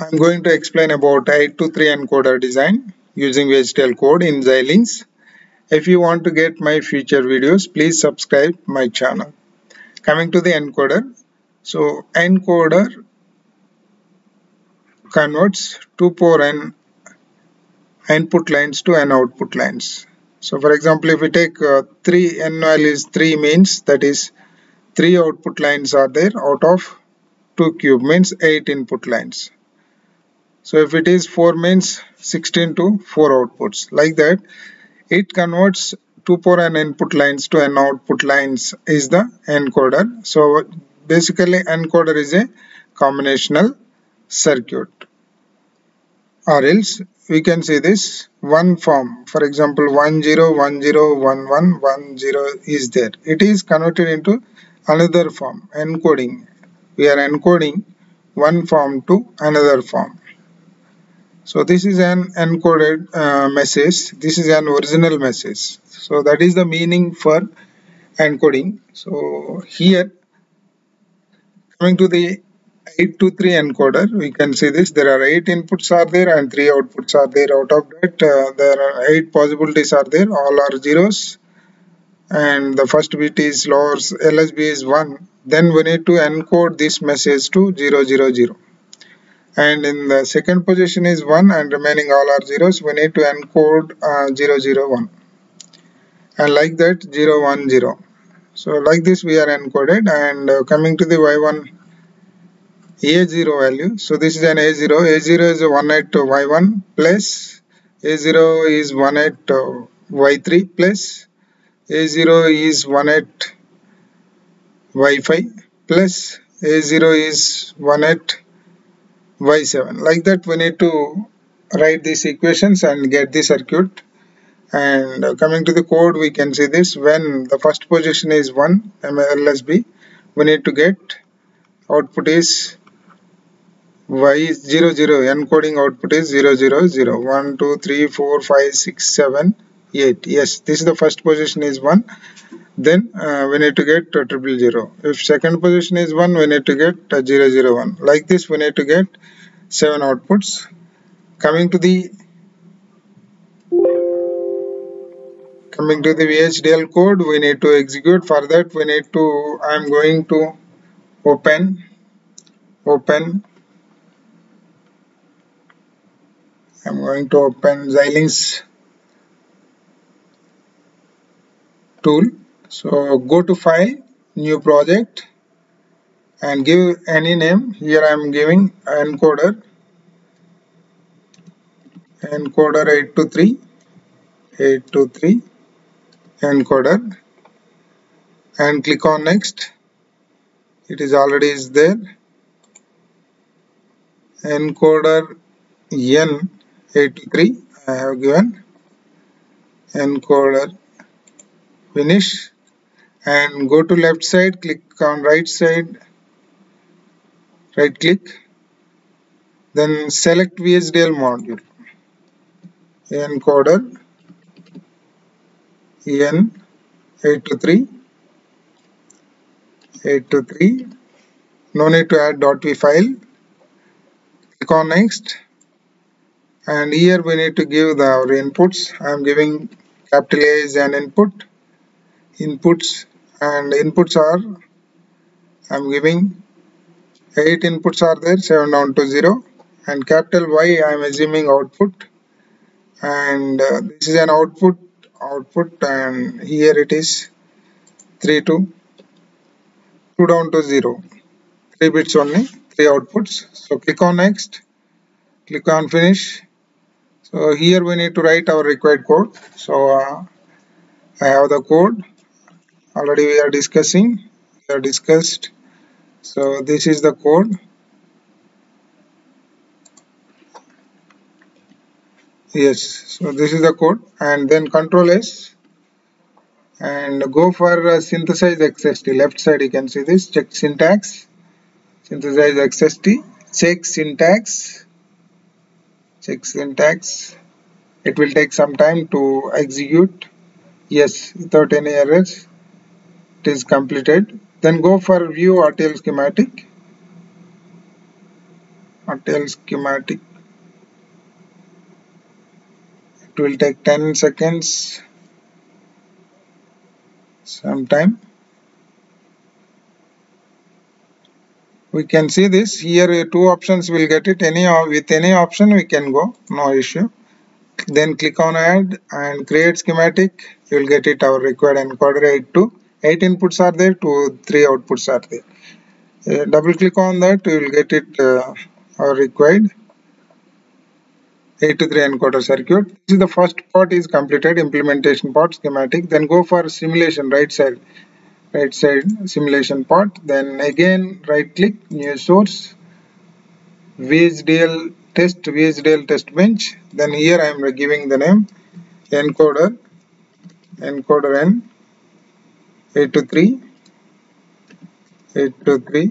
I'm going to explain about 823 encoder design using VHDL code in Xilinx. If you want to get my future videos, please subscribe my channel. Coming to the encoder. So encoder converts 2 power n input lines to n output lines. So for example, if we take uh, 3 n value is 3 means that is 3 output lines are there out of 2 cube means 8 input lines. So if it is 4 means 16 to 4 outputs. Like that, it converts 2 power n input lines to n output lines is the encoder. So basically encoder is a combinational circuit. Or else we can see this one form. For example, 10, 10, 11, 10 is there. It is converted into another form, encoding. We are encoding one form to another form. So this is an encoded uh, message. This is an original message. So that is the meaning for encoding. So here coming to the 823 encoder we can see this there are 8 inputs are there and 3 outputs are there out of that uh, there are 8 possibilities are there all are zeros and the first bit is lower LSB is 1 then we need to encode this message to 000 and in the second position is 1 and remaining all are zeros we need to encode uh, 001 and like that 010 so like this we are encoded. And uh, coming to the y1 a0 value. So this is an a0 a0 is 1 at y1 plus a0 is 1 at uh, y3 plus a0 is 1 at y5 plus a0 is 1 at y7 like that we need to write these equations and get the circuit. And uh, coming to the code we can see this. When the first position is 1 MLSB we need to get output is y is 0 0 encoding output is 0 0 0 1 2 3 4 5 6 7 8 yes this is the first position is 1 then uh, we need to get uh, triple zero. If second position is 1, we need to get uh, 0, 0, 1. Like this, we need to get 7 outputs. Coming to the coming to the VHDL code, we need to execute. For that, we need to, I am going to open, open, I am going to open Xilinx tool so go to file new project and give any name. Here I am giving encoder. Encoder 823 823 encoder. And click on next. It is already is there. Encoder n823 I have given. Encoder finish and go to left side click on right side. Right click then select VHDL module. Encoder. EN823 823 no need to add .v file. Click on next. And here we need to give the our inputs. I am giving capital A as an input inputs and inputs are I'm giving 8 inputs are there 7 down to 0 and capital Y I am assuming output. And uh, this is an output output and here it is 3 to 2 down to 0 3 bits only 3 outputs. So click on next. Click on finish. So here we need to write our required code. So uh, I have the code already we are discussing we are discussed. So this is the code. Yes so this is the code. And then control s. And go for uh, synthesize xst left side you can see this. Check syntax. Synthesize xst check syntax. Check syntax. It will take some time to execute. Yes without any errors is completed then go for view RTL schematic. RTL schematic. It will take 10 seconds sometime we can see this. Here uh, two options will get it. Any uh, with any option we can go. No issue. Then click on add and create schematic. You will get it our required encoder 8 8 inputs are there to 3 outputs are there. Uh, double click on that you will get it uh, required. 8 to 3 encoder circuit. This is the first part is completed implementation part schematic. Then go for simulation right side right side simulation part. Then again right click new source VHDL test VHDL test bench. Then here I am giving the name encoder encoder n 8 to 3 8 to 3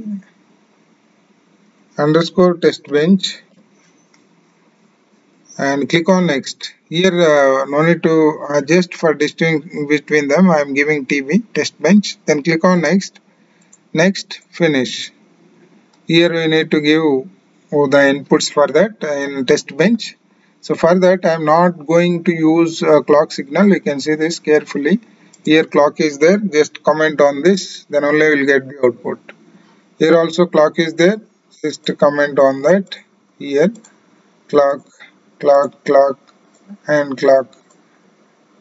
underscore test bench and click on next. Here uh, no need to adjust for distinguishing between them. I am giving TB test bench. Then click on next. Next finish. Here we need to give oh, the inputs for that in test bench. So for that I am not going to use a clock signal. You can see this carefully here clock is there. Just comment on this then only we'll get the output. Here also clock is there. Just comment on that. Here clock clock clock and clock.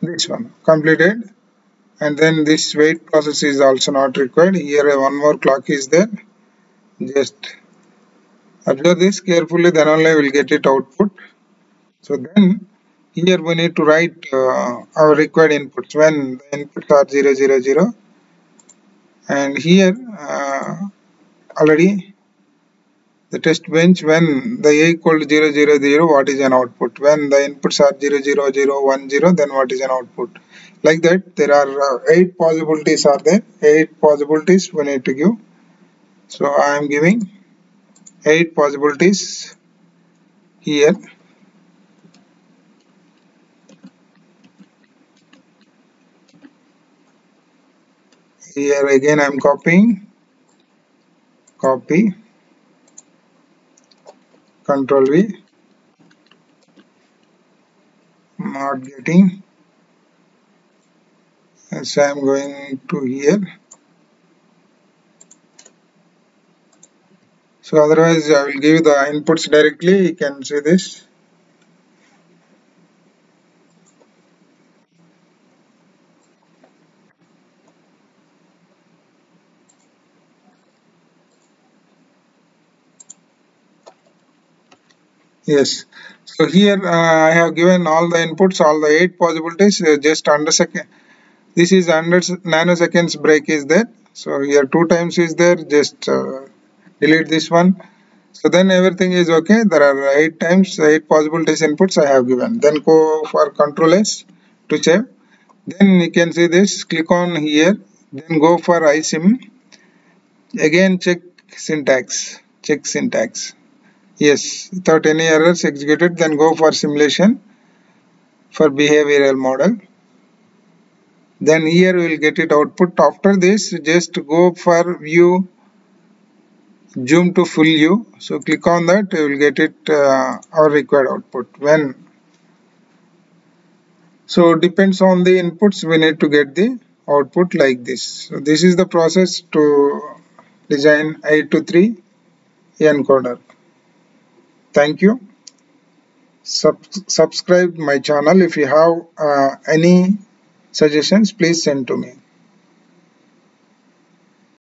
This one completed. And then this wait process is also not required. Here one more clock is there. Just observe this carefully then only will get it output. So then here we need to write uh, our required inputs. When the inputs are 0 0 0 and here uh, already the test bench when the a equal to 0 0 0 what is an output? When the inputs are 0 0 0 1 0 then what is an output? Like that there are uh, eight possibilities are there. Eight possibilities we need to give. So i am giving eight possibilities here here again i am copying. Copy. Control V. Not getting. So I'm going to here. So otherwise I will give the inputs directly. You can see this yes. So here uh, I have given all the inputs all the eight possibilities uh, just under second. This is under nanoseconds break is there. So here two times is there just uh, delete this one. So then everything is okay. There are eight times eight possibilities inputs I have given. Then go for control S to check. Then you can see this click on here. Then go for isim again check syntax check syntax yes without any errors executed then go for simulation for behavioral model. Then here we will get it output. After this just go for view zoom to full view. So click on that you will get it uh, our required output. When? So depends on the inputs we need to get the output like this. So this is the process to design 8 to 3 encoder thank you. Sub subscribe my channel if you have uh, any suggestions please send to me